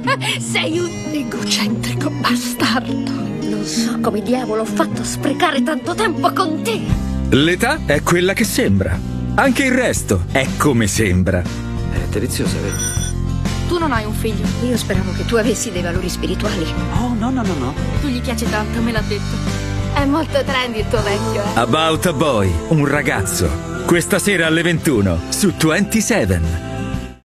Sei un egocentrico bastardo. Non so come diavolo ho fatto a sprecare tanto tempo con te. L'età è quella che sembra. Anche il resto è come sembra. È deliziosa, vero? Tu non hai un figlio. Io speravo che tu avessi dei valori spirituali. Oh, no, no, no, no. Tu gli piaci tanto, me l'ha detto. È molto trendy il tuo vecchio, eh? About a Boy, un ragazzo. Questa sera alle 21 su 27.